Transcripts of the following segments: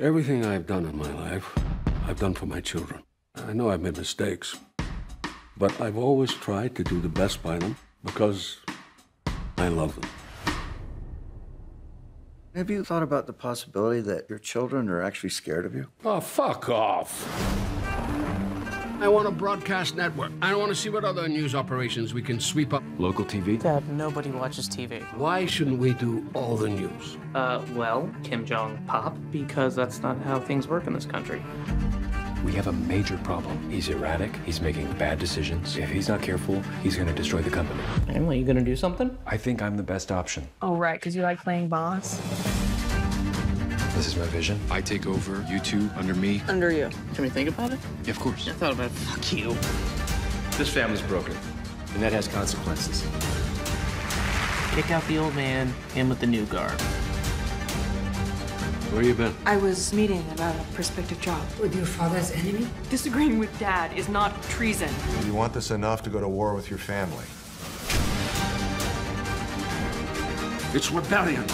Everything I've done in my life, I've done for my children. I know I've made mistakes, but I've always tried to do the best by them because I love them. Have you thought about the possibility that your children are actually scared of you? Oh, fuck off. I want a broadcast network. I want to see what other news operations we can sweep up. Local TV? Dad, nobody watches TV. Why shouldn't we do all the news? Uh, well, Kim Jong pop, because that's not how things work in this country. We have a major problem. He's erratic. He's making bad decisions. If he's not careful, he's going to destroy the company. Emily, you gonna do something? I think I'm the best option. Oh, right, because you like playing boss. This is my vision. I take over. You two under me. Under you. Can we think about it? Yeah, of course. I thought about it. Fuck you. This family's broken, and that has consequences. Kick out the old man, in with the new guard. Where you been? I was meeting about a prospective job. With your father's enemy? Disagreeing with dad is not treason. You want this enough to go to war with your family. It's rebellion.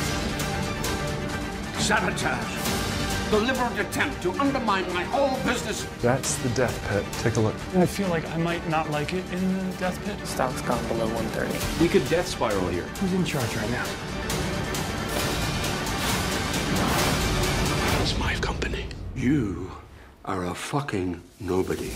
Sabotage. Deliberate attempt to undermine my whole business. That's the death pit. Take a look. I feel like I might not like it in the death pit. Stock's gone below 130. We could death spiral here. Who's in charge right now? It's my company. You are a fucking nobody.